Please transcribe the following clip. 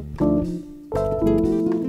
Música